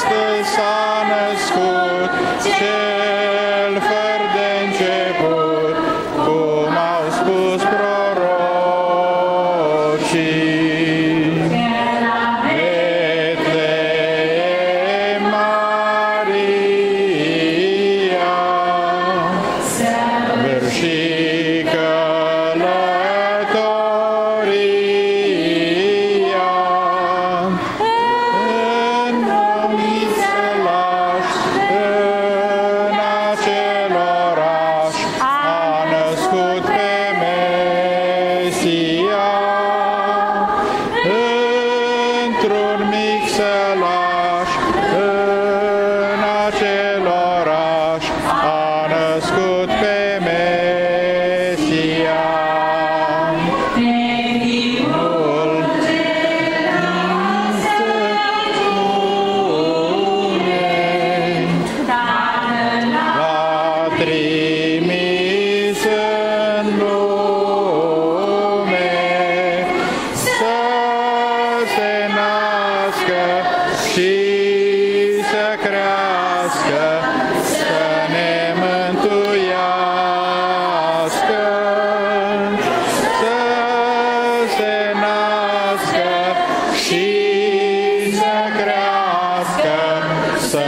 Christus, sun is good. Chill sălaș, în acel oraș a născut pe Mesia. Trimis și să crească, să ne mântuiască, să se nască și să crească, să